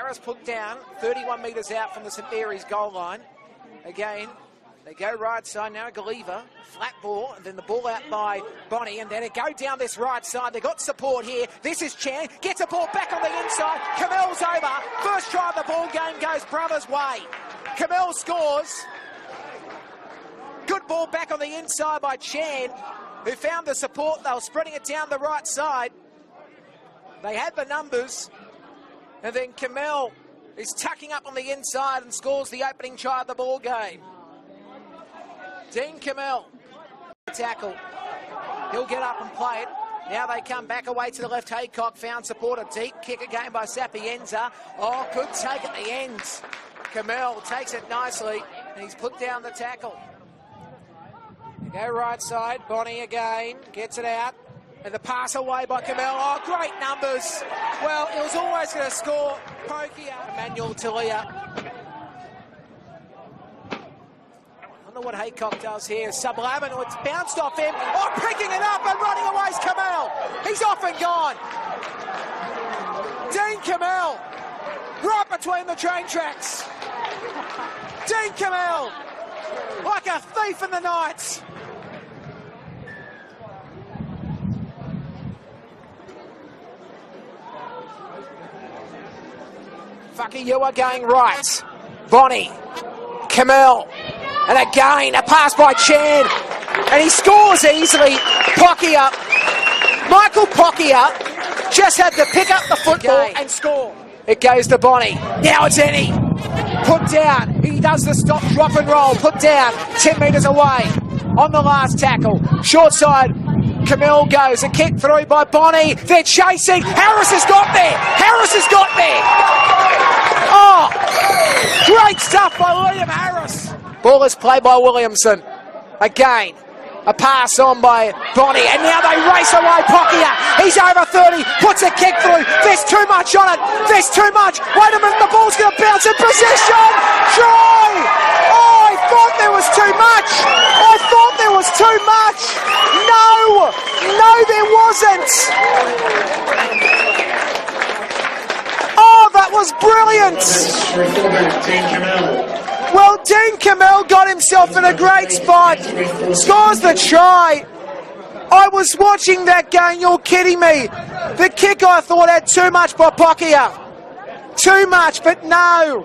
Harris put down 31 metres out from the St Mary's goal line. Again, they go right side now. Galiva, flat ball, and then the ball out by Bonnie, and then it go down this right side. They got support here. This is Chan gets a ball back on the inside. Kammel's over. First try of the ball game goes Brothers' way. Kammel scores. Good ball back on the inside by Chan, who found the support. They were spreading it down the right side. They had the numbers, and then Kammel is tucking up on the inside and scores the opening try of the ball game. Dean Kammel, tackle. He'll get up and play it. Now they come back away to the left. Haycock found support. A deep kick again by Sapienza. Oh, good take at the end. Kammel takes it nicely and he's put down the tackle. They go right side. Bonnie again gets it out. And the pass away by Kammel. Oh, great numbers. Well, it was always going to score. Pokia. Emmanuel Talia know what Haycock does here. Sublamin, it's bounced off him. Oh, picking it up and running away is Kammel. He's off and gone. Dean Kammel, right between the train tracks. Dean Kammel, like a thief in the night. Fucky, you are going right. Bonnie, Kammel, and again, a pass by Chan. And he scores easily. Pocky up. Michael Pocky up. just had to pick up the football and score. It goes to Bonnie. Now it's Ennie. Put down. He does the stop, drop and roll. Put down. 10 metres away. On the last tackle. Short side. Kammel goes. A kick through by Bonnie. They're chasing. Harris has got there. Harris has got there. Oh, great stuff by William Harris. Ball is played by Williamson. Again, a pass on by Bonnie, and now they race away. Pokia, he's over 30, puts a kick through. There's too much on it. There's too much. Wait a minute, the ball's going to bounce in position. Try! Oh, I thought there was too much. I thought there was too much. No, no, there wasn't. Oh, that was brilliant. Well, Dean Kammel got himself in a great spot, scores the try. I was watching that game, you're kidding me. The kick I thought had too much by Pokia. Too much, but no.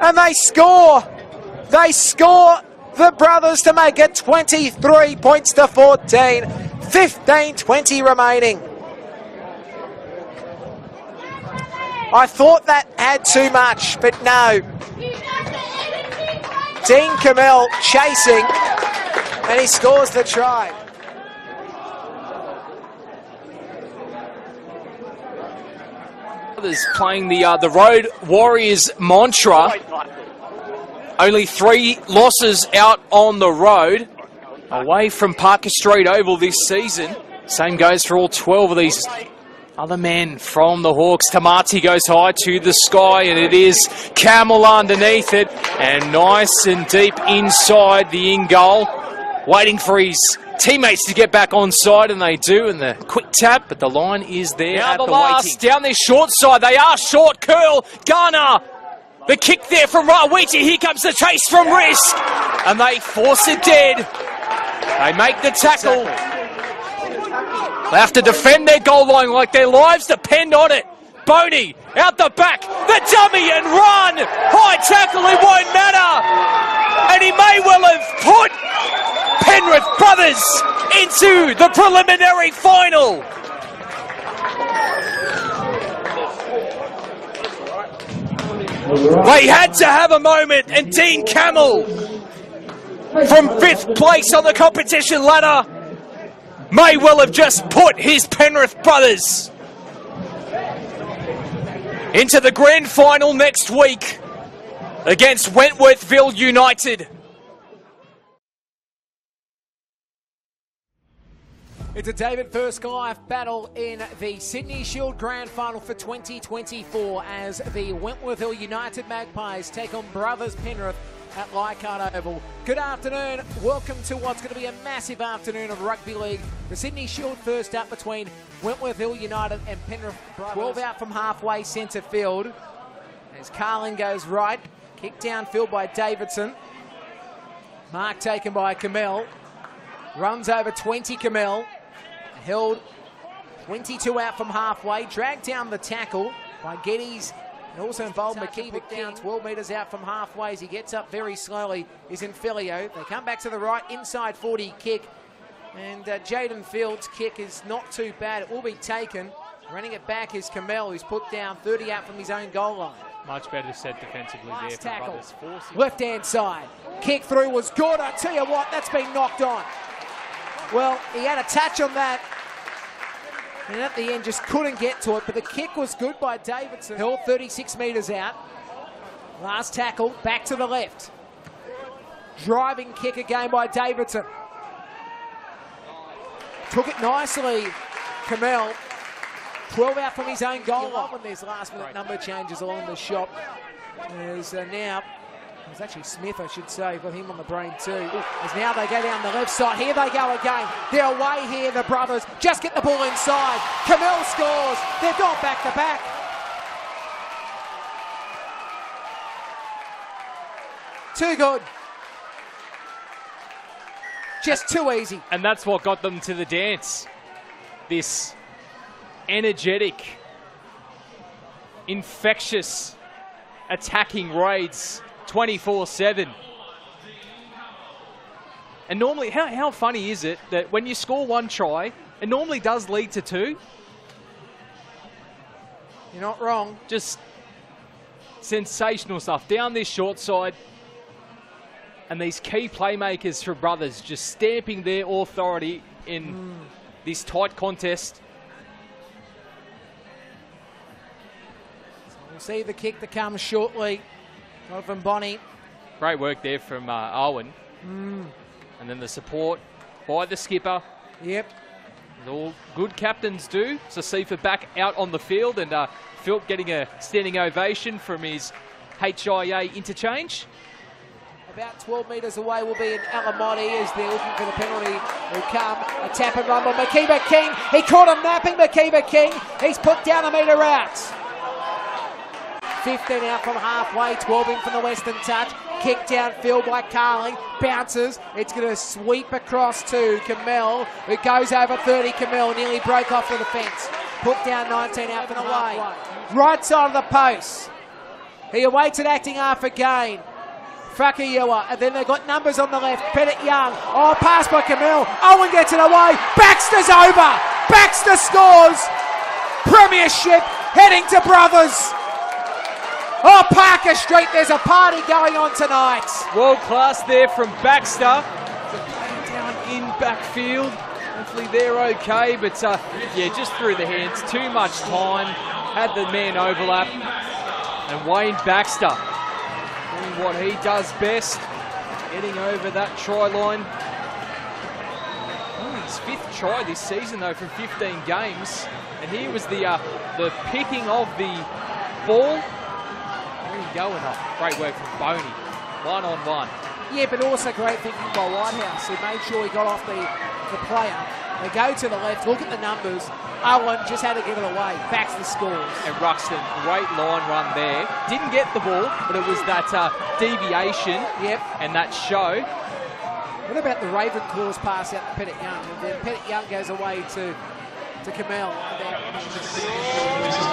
And they score. They score the brothers to make it 23 points to 14. 15 20 remaining. I thought that had too much, but no. Dean Kammel chasing, and he scores the try. Others playing the uh, the Road Warriors mantra. Only three losses out on the road, away from Parker Street Oval this season. Same goes for all 12 of these other men from the Hawks. Tamati goes high to the sky, and it is Kammel underneath it. And nice and deep inside the in goal. Waiting for his teammates to get back on side, and they do. And the quick tap, but the line is there now at the, the last, waiting. Down their short side, they are short. Curl, Garner. The kick there from Rawiti. Here comes the chase from Risk. And they force it dead. They make the tackle. They have to defend their goal line like their lives depend on it. Boney out the back, the dummy and run. High tackle, it won't matter. And he may well have put Penrith Brothers into the preliminary final. They had to have a moment, and Dean Kammel from fifth place on the competition ladder may well have just put his Penrith brothers into the grand final next week against Wentworthville United. It's a David First Goliath battle in the Sydney Shield Grand Final for 2024 as the Wentworthville United Magpies take on Brothers Penrith at Leichhardt Oval. Good afternoon. Welcome to what's going to be a massive afternoon of rugby league. The Sydney Shield first up between Wentworthville United and Penrith Brothers. 12 out from halfway centre field. As Carlin goes right, kick downfield by Davidson. Mark taken by Kammel. Runs over 20 Kammel. Held 22 out from halfway. Dragged down the tackle by Geddes. And also involved McKeever down 12 metres out from halfway as he gets up very slowly is in Filio. They come back to the right, inside 40 kick. And uh, Jaden Fields' kick is not too bad. It will be taken. Running it back is Kammel, who's put down 30 out from his own goal line. Much better set defensively Last there for tackle. Left hand side. Kick through was good. I tell you what, that's been knocked on. Well, he had a touch on that. And at the end, just couldn't get to it. But the kick was good by Davidson. Held 36 metres out. Last tackle, back to the left. Driving kick again by Davidson. Took it nicely, Kammel. 12 out from his own goal line when there's last minute number changes along the shop. There's uh, now, it's actually Smith, I should say, got him on the brain too. As now they go down the left side. Here they go again. They're away here, the brothers. Just get the ball inside. Kammel scores. They've gone back to back. Too good. Just too easy. And that's what got them to the dance. This energetic, infectious, attacking raids 24 7. And normally, how, how funny is it that when you score one try, it normally does lead to two? You're not wrong. Just sensational stuff. Down this short side, and these key playmakers for Brothers just stamping their authority in hmm. this tight contest. We'll see the kick that comes shortly. From Bonnie. Great work there from uh, Owen. And then the support by the skipper. Yep. as All good captains do. So Sifa back out on the field and uh, Philp getting a standing ovation from his HIA interchange. About 12 metres away will be in Alamotti as they're looking for the penalty. Will come a tap and run by Makiba King. He caught him napping Makiba King. He's put down a metre out. 15 out from halfway, 12 in from the Western touch. Kick downfield by Carling. Bounces. It's going to sweep across to Kammel. It goes over 30. Kammel nearly broke off the defence. Put down 19 out from the way. Right side of the post. He awaits an acting half again. Fakayua, and then they've got numbers on the left. Pettit Young. Oh, pass by Kammel. Owen gets it away. Baxter's over. Baxter scores. Premiership heading to Brothers. Oh, Parker Street, there's a party going on tonight. World class there from Baxter. Down in backfield. Hopefully they're okay, but uh, yeah, just through the hands. Too much time. Had the man overlap. And Wayne Baxter doing what he does best. Getting over that try line. Only his fifth try this season though from 15 games. And here was the uh, the picking of the ball. Great work from Boney. One on one. Yeah, but also great thinking by Whitehouse, who made sure he got off the, the player. They go to the left, look at the numbers. Owen just had to give it away. Baxter scores. And Ruxton, great line run there. Didn't get the ball, but it was that uh, deviation yep. and that show. What about the Raven claws pass out to Pettit Young? And then Pettit Young goes away to to Kammel. This is